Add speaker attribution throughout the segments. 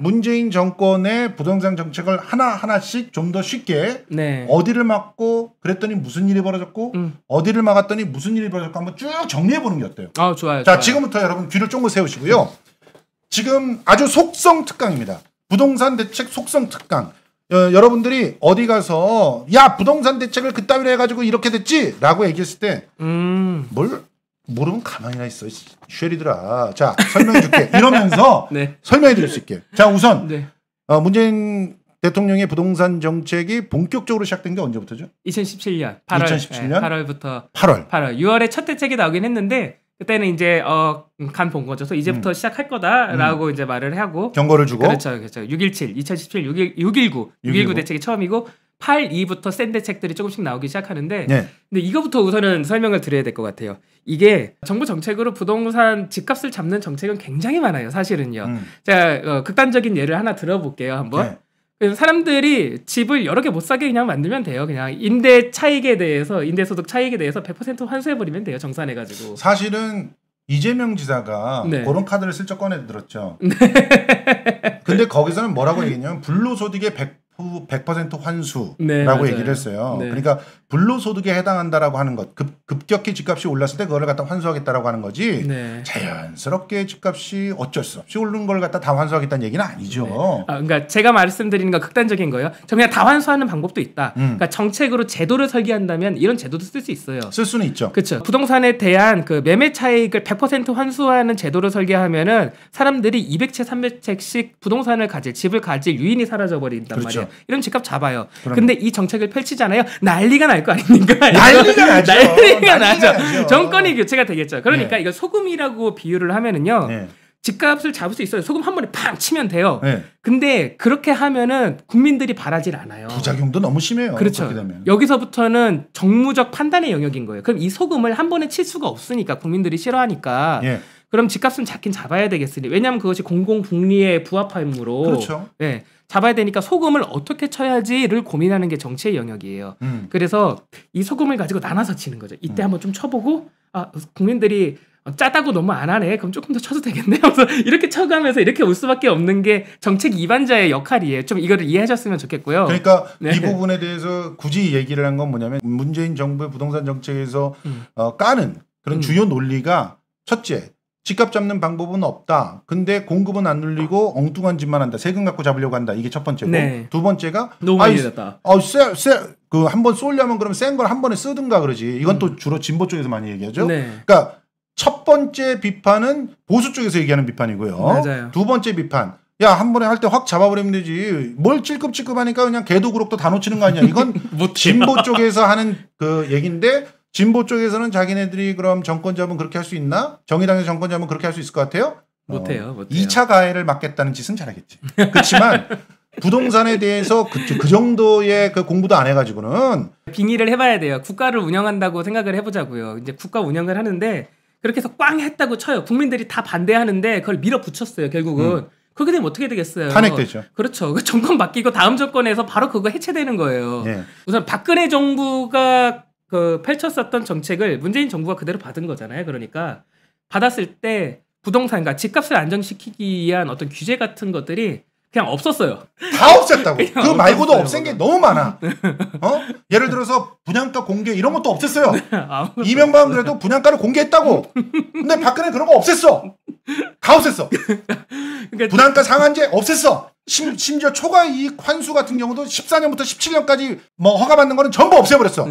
Speaker 1: 문재인 정권의 부동산 정책을 하나 하나씩 좀 더 쉽게
Speaker 2: 네.
Speaker 1: 어디를 막고 그랬더니 무슨 일이 벌어졌고
Speaker 2: 음.
Speaker 1: 어디를 막았더니 무슨 일이 벌어졌고 한번 쭉 정리해 보는 게 어때요?
Speaker 2: 아 좋아요.
Speaker 1: 자
Speaker 2: 좋아요.
Speaker 1: 지금부터 여러분 귀를 쫑긋 세우시고요. 지금 아주 속성 특강입니다. 부동산 대책 속성 특강. 어, 여러분들이 어디 가서 야 부동산 대책을 그따위로 해가지고 이렇게 됐지라고 얘기했을 때
Speaker 2: 음.
Speaker 1: 뭘 모르면 가만히나 있어 이 쉐리들아. 자 설명해 줄게. 이러면서
Speaker 2: 네.
Speaker 1: 설명해 드릴 수 있게. 자 우선
Speaker 2: 네.
Speaker 1: 어, 문재인 대통령의 부동산 정책이 본격적으로 시작된 게 언제부터죠?
Speaker 2: 2017년 8월
Speaker 1: 2017 년?
Speaker 2: 8월부터
Speaker 1: 8월.
Speaker 2: 8월 6월에 첫 대책이 나오긴 했는데 그때는 이제 어 간 본 거죠. 그래서 이제부터 시작할 거다라고 이제 말을 하고
Speaker 1: 경고를 주고
Speaker 2: 그렇죠. 그렇죠. 617, 2017, 619, 619, 619 대책이 처음이고 82부터 센 대책들이 조금씩 나오기 시작하는데
Speaker 1: 네.
Speaker 2: 근데 이거부터 우선은 설명을 드려야 될 것 같아요. 이게 정부 정책으로 부동산 집값을 잡는 정책은 굉장히 많아요. 사실은요.
Speaker 1: 음.
Speaker 2: 자, 어, 극단적인 예를 하나 들어볼게요. 한번.
Speaker 1: 네.
Speaker 2: 그래서 사람들이 집을 여러 개 못 사게 그냥 만들면 돼요. 그냥 임대 차익에 대해서 임대 소득 차익에 대해서 100% 환수해 버리면 돼요. 정산해 가지고.
Speaker 1: 사실은 이재명 지사가
Speaker 2: 네.
Speaker 1: 그런 카드를 슬쩍 꺼내 들었죠. 근데 거기서는 뭐라고 얘기했냐면 불로소득의 100, 100% 환수라고
Speaker 2: 네.
Speaker 1: 얘기를 했어요.
Speaker 2: 네.
Speaker 1: 그러니까 불로소득에 해당한다라고 하는 것, 급, 급격히 집값이 올랐을 때 그거를 갖다 환수하겠다라고 하는 거지.
Speaker 2: 네.
Speaker 1: 자연스럽게 집값이 어쩔 수 없이 오르는 걸 갖다 다 환수하겠다는 얘기는 아니죠.
Speaker 2: 아, 그러니까 제가 말씀드리는 건 극단적인 거예요. 저 그냥 다 환수하는 방법도 있다.
Speaker 1: 음.
Speaker 2: 그러니까 정책으로 제도를 설계한다면 이런 제도도 쓸 수 있어요.
Speaker 1: 쓸 수는 있죠.
Speaker 2: 그렇죠. 부동산에 대한 그 매매 차익을 100% 환수하는 제도를 설계하면은 사람들이 200채, 300채씩 부동산을 가질 집을 가질 유인이 사라져 버린단
Speaker 1: 그렇죠.
Speaker 2: 말이에요. 이런 집값 잡아요.
Speaker 1: 그럼요.
Speaker 2: 근데 이 정책을 펼치잖아요. 난리가 날 거 아닙니까?
Speaker 1: 난리가 나죠.
Speaker 2: 난리가
Speaker 1: 난리가
Speaker 2: 나죠.
Speaker 1: 나죠.
Speaker 2: 정권이 교체가 되겠죠. 그러니까
Speaker 1: 네.
Speaker 2: 이거 소금이라고 비유를 하면은요.
Speaker 1: 네.
Speaker 2: 집값을 잡을 수 있어요. 소금 한 번에 팡 치면 돼요.
Speaker 1: 네.
Speaker 2: 근데 그렇게 하면은 국민들이 바라질 않아요.
Speaker 1: 부작용도 너무 심해요.
Speaker 2: 그렇죠. 여기서부터는 정무적 판단의 영역인 거예요. 그럼 이 소금을 한 번에 칠 수가 없으니까 국민들이 싫어하니까
Speaker 1: 예.
Speaker 2: 그럼 집값은 잡긴 잡아야 되겠으니 왜냐하면 그것이 공공복리에 부합함으로
Speaker 1: 그렇죠.
Speaker 2: 네, 잡아야 되니까 소금을 어떻게 쳐야지를 고민하는 게 정치의 영역이에요.
Speaker 1: 음.
Speaker 2: 그래서 이 소금을 가지고 나눠서 치는 거죠. 이때 한번 좀 쳐보고 아 국민들이 어, 짜다고 너무 안 하네. 그럼 조금 더 쳐도 되겠네. 하면서 이렇게 쳐가면서 이렇게 올 수밖에 없는 게 정책 이반자의 역할이에요. 좀 이거를 이해하셨으면 좋겠고요.
Speaker 1: 그러니까
Speaker 2: 네.
Speaker 1: 이 부분에 대해서 굳이 얘기를 한 건 뭐냐면 문재인 정부의 부동산 정책에서
Speaker 2: 음.
Speaker 1: 어, 까는 그런
Speaker 2: 음.
Speaker 1: 주요 논리가 첫째 집값 잡는 방법은 없다. 근데 공급은 안 늘리고 엉뚱한 짓만 한다. 세금 갖고 잡으려고 한다. 이게 첫 번째고
Speaker 2: 네.
Speaker 1: 두 번째가
Speaker 2: 너무 많이 됐다.
Speaker 1: 어, 쎄, 쎄, 그 한 번 쏠려면 그럼 센 걸 한 번에 쓰든가 그러지. 이건 또 주로 진보 쪽에서 많이 얘기하죠.
Speaker 2: 음. 네.
Speaker 1: 그러니까 첫 번째 비판은 보수 쪽에서 얘기하는 비판이고요.
Speaker 2: 맞아요.
Speaker 1: 두 번째 비판. 야, 한 번에 할 때 확 잡아버리면 되지. 뭘 찔끔찔끔하니까 그냥 개도 그럭도 다 놓치는 거 아니야. 이건 진보 쪽에서 하는 그 얘기인데 진보 쪽에서는 자기네들이 그럼 정권 잡으면 그렇게 할 수 있나? 정의당에서 정권 잡으면 그렇게 할 수 있을 것 같아요?
Speaker 2: 못해요, 못해요.
Speaker 1: 2차 가해를 막겠다는 짓은 잘하겠지. 그렇지만 부동산에 대해서 그, 그 정도의 그 공부도 안 해가지고는
Speaker 2: 빙의를 해봐야 돼요. 국가를 운영한다고 생각을 해보자고요. 이제 국가 운영을 하는데 그렇게 해서 꽝 했다고 쳐요. 국민들이 다 반대하는데 그걸 밀어붙였어요. 결국은 그렇게 되면 어떻게 되겠어요?
Speaker 1: 음. 탄핵되죠.
Speaker 2: 그렇죠. 그 정권 바뀌고 다음 정권에서 바로 그거 해체되는 거예요.
Speaker 1: 예.
Speaker 2: 우선 박근혜 정부가 그 펼쳤었던 정책을 문재인 정부가 그대로 받은 거잖아요. 그러니까 받았을 때 부동산, 그러니까 집값을 안정시키기 위한 어떤 규제 같은 것들이 그냥 없었어요.
Speaker 1: 다 없앴다고.
Speaker 2: 그
Speaker 1: 말고도
Speaker 2: 없었어요,
Speaker 1: 없앤 게 너무 많아. 어? 예를 들어서 분양가 공개 이런 것도 없앴어요.
Speaker 2: 아무것도
Speaker 1: 이명박은 그래도 분양가를 공개했다고. 근데 박근혜 그런 거 없앴어. 다 없앴어.
Speaker 2: 그러니까
Speaker 1: 분양가 상한제 없앴어. 심, 심지어 초과 이익 환수 같은 경우도 14년부터 17년까지 뭐 허가받는 거는 전부 없애버렸어.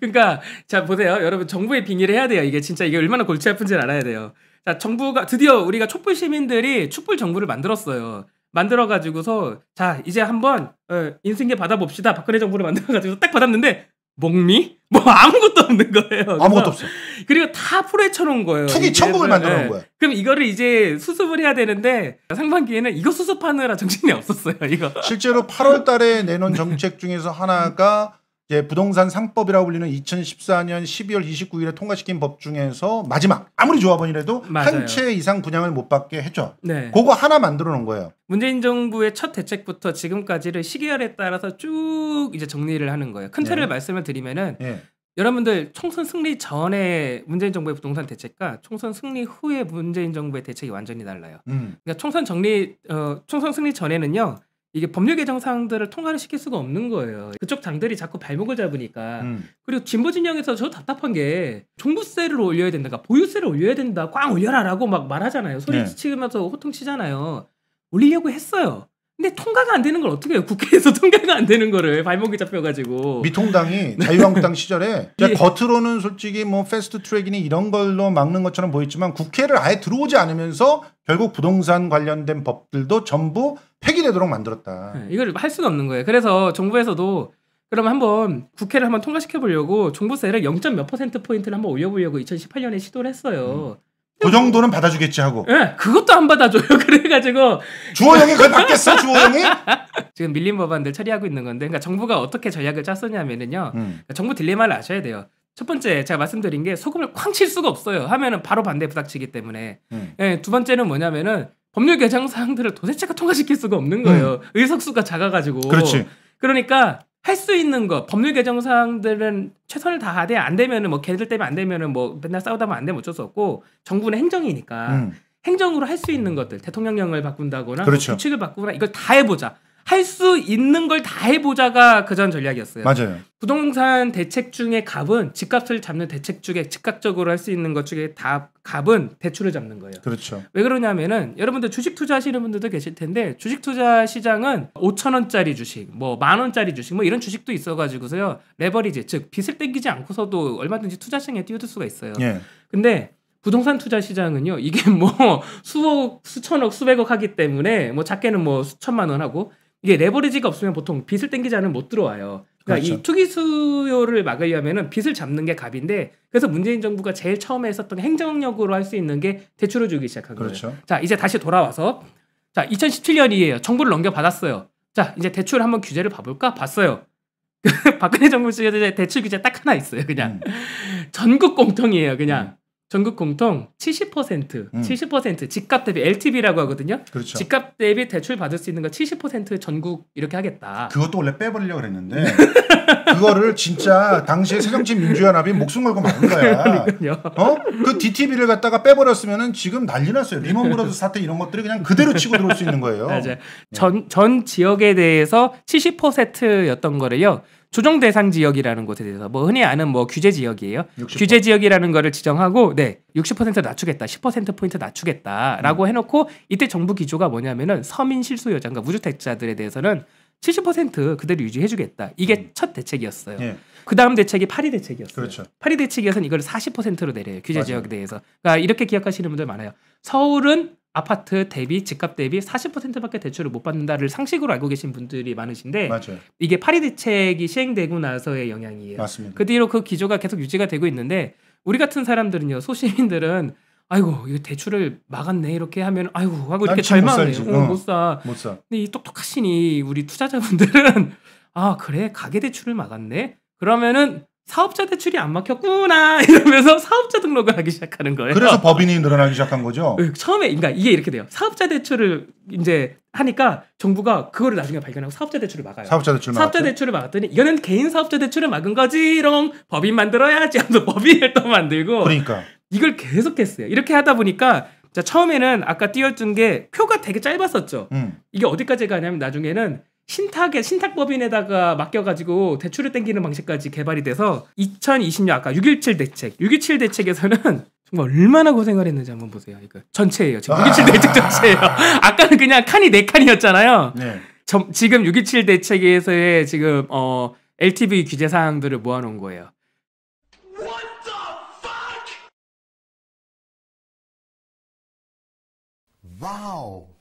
Speaker 2: 그러니까 자 보세요 여러분 정부의 빙의를 해야 돼요 이게 진짜 이게 얼마나 골치 아픈지 알아야 돼요 자 정부가 드디어 우리가 촛불 시민들이 촛불 정부를 만들었어요 만들어 가지고서 자 이제 한번 어, 인승계 받아봅시다 박근혜 정부를 만들어 가지고 딱 받았는데 목미 뭐 아무것도 없는 거예요
Speaker 1: 아무것도 없어.
Speaker 2: 그리고 다 풀에 쳐놓은 거예요
Speaker 1: 투기 천국을
Speaker 2: 그-
Speaker 1: 만들어 놓은
Speaker 2: 예.
Speaker 1: 거야.
Speaker 2: 그럼 이거를 이제 수습을 해야 되는데 상반기에는 이거 수습하느라 정신이 없었어요 이거
Speaker 1: 실제로 8월 달에 내놓은 정책 중에서 하나가 이제 부동산 상법이라고 불리는 2014년 12월 29일에 통과시킨 법 중에서 마지막 아무리 조합원이라도. 한 채 이상 분양을 못 받게 했죠.
Speaker 2: 네.
Speaker 1: 그거 하나 만들어 놓은 거예요.
Speaker 2: 문재인 정부의 첫 대책부터 지금까지를 시계열에 따라서 쭉 이제 정리를 하는 거예요. 큰 틀을
Speaker 1: 네.
Speaker 2: 말씀을 드리면은
Speaker 1: 예.
Speaker 2: 여러분들 총선 승리 전에 문재인 정부의 부동산 대책과 총선 승리 후에 문재인 정부의 대책이 완전히 달라요.
Speaker 1: 음.
Speaker 2: 그러니까 총선 정리 어, 총선 승리 전에는요. 이게 법률 개정 사항들을 통과를 시킬 수가 없는 거예요. 그쪽 당들이 자꾸 발목을 잡으니까.
Speaker 1: 음.
Speaker 2: 그리고 진보 진영에서 저 답답한 게 종부세를 올려야 된다, 그러니까 보유세를 올려야 된다, 꽝 올려라라고 막 말하잖아요. 소리
Speaker 1: 네.
Speaker 2: 치면서 호통치잖아요. 올리려고 했어요. 근데 통과가 안 되는 걸 어떻게 해요? 국회에서 통과가 안 되는 거를 발목이 잡혀가지고.
Speaker 1: 미통당이 자유한국당 시절에
Speaker 2: 예.
Speaker 1: 겉으로는 솔직히 뭐 패스트 트랙이니 이런 걸로 막는 것처럼 보였지만 국회를 아예 들어오지 않으면서 결국 부동산 관련된 법들도 전부 폐기되도록 만들었다.
Speaker 2: 네, 이걸 할 수가 없는 거예요. 그래서 정부에서도 그럼 한번 국회를 한번 통과시켜 보려고 종부세를 0. 몇 퍼센트 포인트를 한번 올려 보려고 2018년에 시도를 했어요.
Speaker 1: 그 정도는 받아주겠지 하고
Speaker 2: 예, 그것도 안 받아줘요. 그래가지고
Speaker 1: 주호영이 그걸 받겠어 주호영이?
Speaker 2: 지금 밀린 법안들 처리하고 있는 건데, 그러니까 정부가 어떻게 전략을 짰었냐면은요.
Speaker 1: 음.
Speaker 2: 그러니까 정부 딜레마를 아셔야 돼요. 첫 번째 제가 말씀드린 게 소금을 쾅 칠 수가 없어요. 하면은 바로 반대 부닥치기 때문에.
Speaker 1: 음.
Speaker 2: 예, 두 번째는 뭐냐면은 법률 개정 사항들을 도대체가 통과시킬 수가 없는 거예요. 의석수가 작아가지고.
Speaker 1: 음. 그렇지.
Speaker 2: 그러니까 할 수 있는 거 법률 개정 사항들은 최선을 다하되 안 되면은 뭐 걔들 때문에 안 되면은 뭐 맨날 싸우다 보면 안 되면 어쩔 수 없고 정부는 행정이니까
Speaker 1: 음.
Speaker 2: 행정으로 할 수 있는 것들 대통령령을 바꾼다거나
Speaker 1: 그렇죠.
Speaker 2: 뭐 규칙을 바꾸거나 이걸 다 해보자. 할 수 있는 걸 다 해보자가 그전 전략이었어요.
Speaker 1: 맞아요.
Speaker 2: 부동산 대책 중에 갑은 집값을 잡는 대책 중에 즉각적으로 할 수 있는 것 중에 다 갑은 대출을 잡는 거예요.
Speaker 1: 그렇죠.
Speaker 2: 왜 그러냐면은 여러분들 주식 투자하시는 분들도 계실 텐데 주식 투자 시장은 5천 원짜리 주식, 뭐 만 원짜리 주식, 뭐 이런 주식도 있어가지고서요 레버리지 즉 빚을 땡기지 않고서도 얼마든지 투자 시장에 뛰어들 수가 있어요.
Speaker 1: 예.
Speaker 2: 근데 부동산 투자 시장은요 이게 뭐 수억, 수천억, 수백억 하기 때문에 뭐 작게는 뭐 수천만 원 하고 이게 레버리지가 없으면 보통 빚을 땡기지 않으면 못 들어와요. 그러니까
Speaker 1: 그렇죠.
Speaker 2: 이 투기 수요를 막으려면은 빚을 잡는 게 갑인데 그래서 문재인 정부가 제일 처음에 했었던 행정력으로 할 수 있는 게 대출을 주기 시작한 거예요.
Speaker 1: 그렇죠.
Speaker 2: 자 이제 다시 돌아와서 자 2017년이에요. 정부를 넘겨받았어요. 자 이제 대출 한번 규제를 봐볼까? 봤어요. 박근혜 정부 시절에 대출 규제 딱 하나 있어요. 그냥
Speaker 1: 음.
Speaker 2: 전국 공통이에요. 그냥 전국 공통 70%
Speaker 1: 음.
Speaker 2: 70% 집값 대비 LTV라고 하거든요.
Speaker 1: 그렇죠.
Speaker 2: 집값 대비 대출 받을 수 있는 거 70% 전국 이렇게 하겠다.
Speaker 1: 그것도 원래 빼버리려고 그랬는데 그거를 진짜 당시에 새정치 민주연합이 목숨 걸고 막은 거야.
Speaker 2: 그러니까요.
Speaker 1: 어? 그 DTI를 갖다가 빼버렸으면은 지금 난리 났어요. 리먼 브라더스 사태 이런 것들이 그냥 그대로 치고 들어올 수 있는 거예요.
Speaker 2: 맞아요. 전, 전 지역에 대해서 70%였던 거를요. 조정 대상 지역이라는 곳에 대해서 뭐 흔히 아는 뭐 규제 지역이에요.
Speaker 1: 60%.
Speaker 2: 규제 지역이라는 거를 지정하고 네, 60% 낮추겠다. 10% 포인트 낮추겠다라고
Speaker 1: 음.
Speaker 2: 해 놓고 이때 정부 기조가 뭐냐면은 서민 실수요자 그러니까 무주택자들에 대해서는 70% 그대로 유지해 주겠다. 이게
Speaker 1: 음.
Speaker 2: 첫 대책이었어요.
Speaker 1: 예.
Speaker 2: 그다음 대책이 파리 대책이었어요.
Speaker 1: 그렇죠.
Speaker 2: 파리 대책에서는 이걸 40%로 내려요. 규제
Speaker 1: 맞아요.
Speaker 2: 지역에 대해서. 그러니까 이렇게 기억하시는 분들 많아요. 서울은 아파트 대비 집값 대비 40%밖에 대출을 못 받는다를 상식으로 알고 계신 분들이 많으신데
Speaker 1: 맞아요.
Speaker 2: 이게 파리 대책이 시행되고 나서의 영향이에요.
Speaker 1: 맞습니다.
Speaker 2: 그 뒤로 그 기조가 계속 유지가 되고 있는데 우리 같은 사람들은요 소시민들은 아이고 이거 대출을 막았네 이렇게 하면 아이고 하고
Speaker 1: 난
Speaker 2: 이렇게 절망해요. 어,
Speaker 1: 어.
Speaker 2: 못 사.
Speaker 1: 못 사.
Speaker 2: 근데 이 똑똑하시니 우리 투자자분들은 아 그래 가계 대출을 막았네 그러면은 사업자 대출이 안 막혔구나 이러면서 사업자 등록을 하기 시작하는 거예요.
Speaker 1: 그래서 법인이 늘어나기 시작한 거죠.
Speaker 2: 어, 처음에 그러니까 이게 이렇게 돼요. 사업자 대출을 이제 하니까 정부가 그거를 나중에 발견하고 사업자 대출을 막아요.
Speaker 1: 사업자 대출
Speaker 2: 사업자. 대출을 막았더니 이거는 개인 사업자 대출을 막은 거지롱 법인 만들어야지 하면서 법인을 또 만들고
Speaker 1: 그러니까
Speaker 2: 이걸 계속했어요. 이렇게 하다 보니까 자, 처음에는 아까 띄워준 게 표가 되게 짧았었죠.
Speaker 1: 음.
Speaker 2: 이게 어디까지 가냐면 나중에는 신탁에 신탁법인에다가 맡겨가지고 대출을 땡기는 방식까지 개발이 돼서 2020년 아까 6.17 대책, 6.17 대책에서는 정말 얼마나 고생을 했는지 한번 보세요. 이거 전체예요. 지금 6.17 대책 전체예요. 아까는 그냥 칸이 네 칸이었잖아요.
Speaker 1: 네.
Speaker 2: 점- 지금 6.17 대책에서의 지금 어, LTV 규제 사항들을 모아놓은 거예요.
Speaker 3: 와우.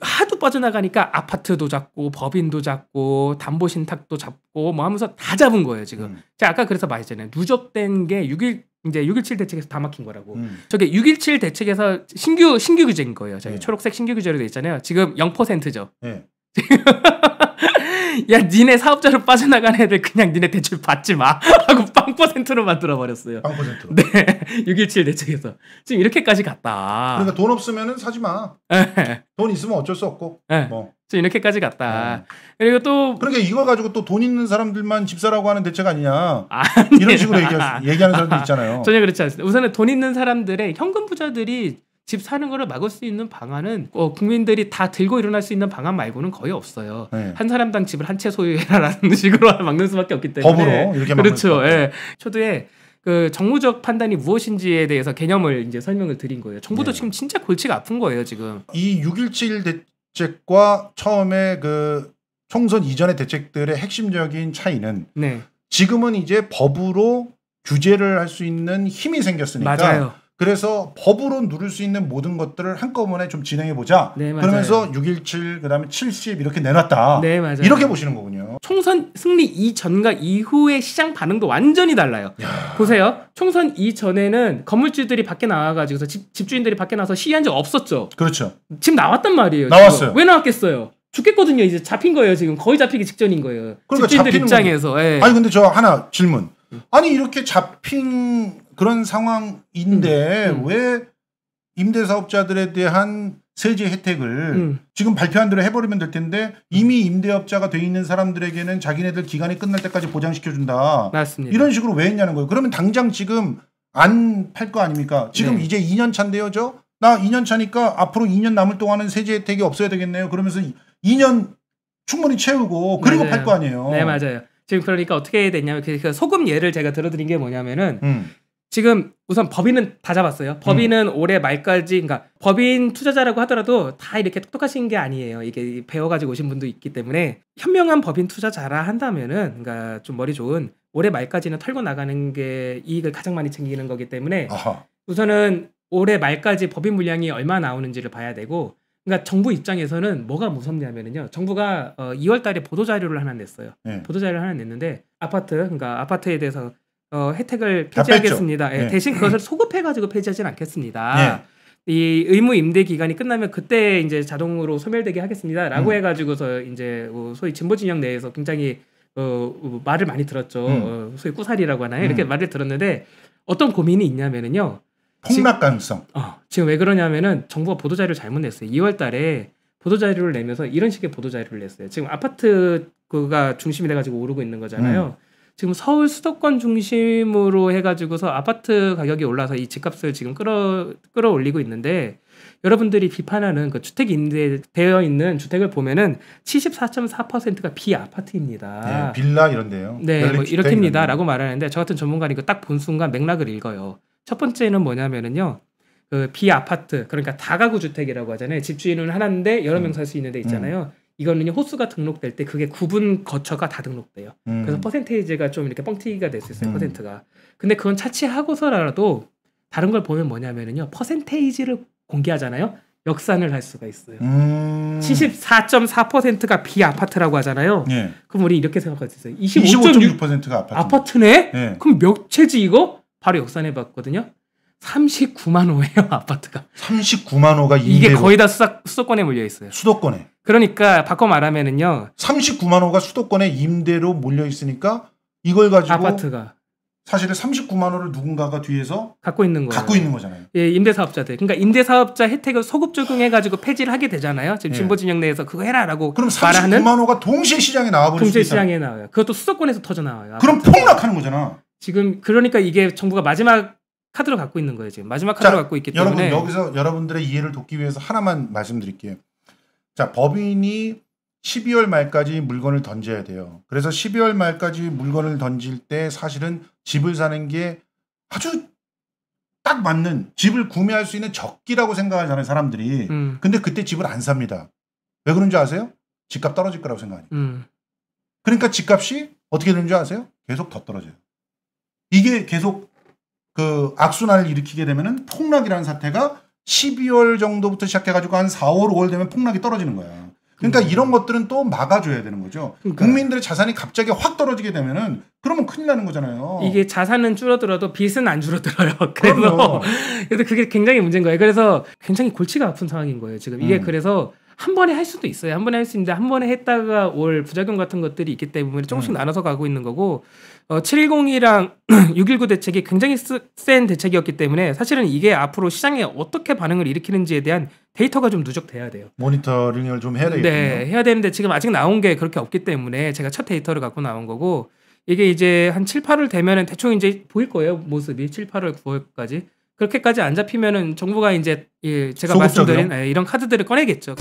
Speaker 2: 하도 빠져나가니까 아파트도 잡고 법인도 잡고 담보 신탁도 잡고 뭐 하면서 다 잡은 거예요 지금.
Speaker 1: 음.
Speaker 2: 제가 아까 그래서 말했잖아요. 누적된 게 6일 이제 6.17 대책에서 다 막힌 거라고.
Speaker 1: 음.
Speaker 2: 저게 6.17 대책에서 신규 신규 규제인 거예요. 저기
Speaker 1: 네.
Speaker 2: 초록색 신규 규제로 돼 있잖아요. 지금 0%죠.
Speaker 1: 네.
Speaker 2: 야, 니네 사업자로 빠져나간 애들 그냥 니네 대출 받지 마 하고 빵 퍼센트로 만들어 버렸어요.
Speaker 1: 빵 퍼센트로.
Speaker 2: 네, 6.17 대책에서 지금 이렇게까지 갔다.
Speaker 1: 그러니까 돈 없으면은 사지 마.
Speaker 2: 예,
Speaker 1: 돈 있으면 어쩔 수 없고.
Speaker 2: 예.
Speaker 1: 뭐.
Speaker 2: 좀 이렇게까지 갔다.
Speaker 1: 어.
Speaker 2: 그리고 또
Speaker 1: 그러니까 이걸 가지고 또 돈 있는 사람들만 집사라고 하는 대책 아니냐
Speaker 2: 아니,
Speaker 1: 이런 식으로 얘기, 얘기하는 사람들 있잖아요.
Speaker 2: 전혀 그렇지 않습니다. 우선은 돈 있는 사람들의 현금 부자들이 집 사는 거를 막을 수 있는 방안은 어, 국민들이 다 들고 일어날 수 있는 방안 말고는 거의 없어요.
Speaker 1: 네.
Speaker 2: 한 사람당 집을 한 채 소유해라라는 식으로 막는 수밖에 없기 때문에
Speaker 1: 법으로 이렇게
Speaker 2: 그렇죠. 예. 초두에 그 정무적 판단이 무엇인지에 대해서 개념을 이제 설명을 드린 거예요. 정부도
Speaker 1: 네.
Speaker 2: 지금 진짜 골치가 아픈 거예요, 지금.
Speaker 1: 이 6.17 대책과 처음에 그 총선 이전의 대책들의 핵심적인 차이는
Speaker 2: 네.
Speaker 1: 지금은 이제 법으로 규제를 할 수 있는 힘이 생겼으니까
Speaker 2: 맞아요.
Speaker 1: 그래서 법으로 누릴 수 있는 모든 것들을 한꺼번에 좀 진행해 보자.
Speaker 2: 네.
Speaker 1: 그러면서 6.17 그다음에 70 이렇게 내놨다.
Speaker 2: 네, 맞아요.
Speaker 1: 이렇게 보시는 거군요.
Speaker 2: 총선 승리 이전과 이후의 시장 반응도 완전히 달라요. 보세요. 총선 이전에는 건물주들이 밖에 나와 가지고서 집, 집주인들이 밖에 나와서 시위한 적 없었죠.
Speaker 1: 그렇죠.
Speaker 2: 지금 나왔단 말이에요. 지금.
Speaker 1: 나왔어요.
Speaker 2: 왜 나왔겠어요? 죽겠거든요. 이제 잡힌 거예요. 지금 거의 잡히기 직전인 거예요.
Speaker 1: 그러니까
Speaker 2: 집주인들 입장에서. 예.
Speaker 1: 아니 근데 저 하나 질문. 아니 이렇게 잡힌 그런 상황인데
Speaker 2: 음, 음.
Speaker 1: 왜 임대사업자들에 대한 세제 혜택을
Speaker 2: 음.
Speaker 1: 지금 발표한 대로 해버리면 될 텐데 이미 임대업자가 돼 있는 사람들에게는 자기네들 기간이 끝날 때까지 보장시켜 준다.
Speaker 2: 맞습니다.
Speaker 1: 이런 식으로 왜 했냐는 거예요. 그러면 당장 지금 안 팔 거 아닙니까? 지금
Speaker 2: 네.
Speaker 1: 이제 2년 차인데요, 저? 나 2년 차니까 앞으로 2년 남을 동안은 세제 혜택이 없어야 되겠네요. 그러면서 2년 충분히 채우고 그리고. 팔 거 아니에요.
Speaker 2: 네, 맞아요. 지금 그러니까 어떻게 됐냐면 그, 그 소금 예를 제가 들어드린 게 뭐냐면은
Speaker 1: 음.
Speaker 2: 지금 우선 법인은 다 잡았어요. 법인은 올해 말까지, 그러니까 법인 투자자라고 하더라도 다 이렇게 똑똑하신 게 아니에요. 이게 배워가지고 오신 분도 있기 때문에 현명한 법인 투자자라 한다면은, 그러니까 좀 머리 좋은 올해 말까지는 털고 나가는 게 이익을 가장 많이 챙기는 거기 때문에
Speaker 1: 아하.
Speaker 2: 우선은 올해 말까지 법인 물량이 얼마 나오는지를 봐야 되고, 그러니까 정부 입장에서는 뭐가 무섭냐면은요. 정부가 어, 2월 달에 보도 자료를 하나 냈어요.
Speaker 1: 네.
Speaker 2: 보도 자료를 하나 냈는데 아파트, 그러니까 아파트에 대해서 어, 혜택을
Speaker 1: 다
Speaker 2: 폐지하겠습니다. 예,
Speaker 1: 네.
Speaker 2: 대신 그것을 소급해가지고 폐지하진 않겠습니다.
Speaker 1: 네.
Speaker 2: 이 의무 임대 기간이 끝나면 그때 이제 자동으로 소멸되게 하겠습니다라고
Speaker 1: 음.
Speaker 2: 해가지고서 이제 어, 소위 진보 진영 내에서 굉장히 어, 어, 말을 많이 들었죠.
Speaker 1: 음.
Speaker 2: 어, 소위 꾸사리라고 하나요? 이렇게
Speaker 1: 음.
Speaker 2: 말을 들었는데 어떤 고민이 있냐면은요.
Speaker 1: 폭락 가능성.
Speaker 2: 어, 지금 왜 그러냐면은 정부가 보도 자료를 잘못 냈어요. 2월 달에 보도 자료를 내면서 이런 식의 보도 자료를 냈어요. 지금 아파트 그가 중심이 돼 가지고 오르고 있는 거잖아요. 지금 서울 수도권 중심으로 해 가지고서 아파트 가격이 올라서 이 집값을 지금 끌어 끌어올리고 있는데 여러분들이 비판하는 그 주택 임대되어 있는 주택을 보면은 74.4%가 비아파트입니다.
Speaker 1: 네, 빌라 이런데요.
Speaker 2: 네, 뭐 이렇게입니다라고 말하는데 저 같은 전문가는 이거 딱 본 순간 맥락을 읽어요. 첫 번째는 뭐냐면은요. 그 비아파트 그러니까 다가구 주택이라고 하잖아요. 집주인은 하나인데 여러 명
Speaker 1: 음.
Speaker 2: 살수 있는 데 있잖아요. 이거는요 호수가 등록될 때 그게 구분 거처가 다 등록돼요.
Speaker 1: 음.
Speaker 2: 그래서 퍼센테이지가 좀 이렇게 뻥튀기가 될 수 있어요.
Speaker 1: 음.
Speaker 2: 퍼센트가. 근데 그건 차치하고서라도 다른 걸 보면 뭐냐면은요 퍼센테이지를 공개하잖아요. 역산을 할 수가 있어요.
Speaker 1: 음.
Speaker 2: 74.4%가 비아파트라고 하잖아요.
Speaker 1: 예.
Speaker 2: 그럼 우리 이렇게 생각할 수 있어요. 25.6
Speaker 1: 25.6%가 아파트.
Speaker 2: 아파트네?
Speaker 1: 예.
Speaker 2: 그럼 몇 채지 이거? 바로 역산해 봤거든요. 39만 호예요 아파트가.
Speaker 1: 39만 호가
Speaker 2: 이게 거의 다 수사, 수도권에 몰려 있어요.
Speaker 1: 수도권에
Speaker 2: 그러니까 바꿔 말하면은요
Speaker 1: 39만 호가 수도권에 임대로 몰려 있으니까 이걸 가지고
Speaker 2: 아파트가
Speaker 1: 사실은 39만 호를 누군가가 뒤에서
Speaker 2: 갖고 있는 거예요.
Speaker 1: 갖고 있는 거잖아요.
Speaker 2: 예, 임대사업자들. 그러니까 임대사업자 혜택을 소급 적용해가지고 폐지를 하게 되잖아요. 지금
Speaker 1: 예.
Speaker 2: 진보 진영 내에서 그거 해라라고
Speaker 1: 그럼
Speaker 2: 말하는
Speaker 1: 39만 호가 동시에 시장에 나와버릴
Speaker 2: 동시에
Speaker 1: 수 있다.
Speaker 2: 시장에 나와요. 그것도 수도권에서 터져 나와요.
Speaker 1: 그럼. 폭락하는 거잖아.
Speaker 2: 지금 그러니까 이게 정부가 마지막 카드로 갖고 있는 거예요. 지금 마지막
Speaker 1: 자,
Speaker 2: 카드로 갖고 있기
Speaker 1: 여러분
Speaker 2: 때문에
Speaker 1: 여기서 여러분들의 이해를 돕기 위해서 하나만 말씀드릴게요. 자 법인이 12월 말까지 물건을 던져야 돼요. 그래서 12월 말까지 물건을 던질 때 사실은 집을 사는 게 아주 딱 맞는 집을 구매할 수 있는 적기라고 생각하잖아요 사람들이.
Speaker 2: 음,
Speaker 1: 근데 그때 집을 안 삽니다. 왜 그런지 아세요? 집값 떨어질 거라고 생각하니까.
Speaker 2: 음.
Speaker 1: 그러니까 집값이 어떻게 되는 줄 아세요? 계속 더 떨어져요. 이게 계속 그 악순환을 일으키게 되면은 폭락이라는 사태가 12월 정도부터 시작해가지고 한 4월, 5월 되면 폭락이 떨어지는 거야. 그러니까
Speaker 2: 음.
Speaker 1: 이런 것들은 또 막아줘야 되는 거죠.
Speaker 2: 그러니까.
Speaker 1: 국민들의 자산이 갑자기 확 떨어지게 되면은 그러면 큰일 나는 거잖아요.
Speaker 2: 이게 자산은 줄어들어도 빚은 안 줄어들어요. 그래서. 그래서 그게 굉장히 문제인 거예요. 그래서 굉장히 골치가 아픈 상황인 거예요. 지금 이게
Speaker 1: 음.
Speaker 2: 그래서 한 번에 할 수도 있어요. 한 번에 할 수 있는데 한 번에 했다가 올 부작용 같은 것들이 있기 때문에 조금씩
Speaker 1: 음.
Speaker 2: 나눠서 가고 있는 거고 어, 710이랑 619 대책이 굉장히 쓰, 센 대책이었기 때문에 사실은 이게 앞으로 시장에 어떻게 반응을 일으키는지에 대한 데이터가 좀 누적돼야 돼요.
Speaker 1: 모니터링을 좀 해야 되겠네요.
Speaker 2: 네, 해야 되는데 지금 아직 나온 게 그렇게 없기 때문에 제가 첫 데이터를 갖고 나온 거고 이게 이제 한 7, 8월 되면은 대충 이제 보일 거예요 모습이 7, 8월, 9월까지. 그렇게까지 안 잡히면은 정부가 이제 예, 제가 말씀드린 예, 이런 카드들을 꺼내겠죠.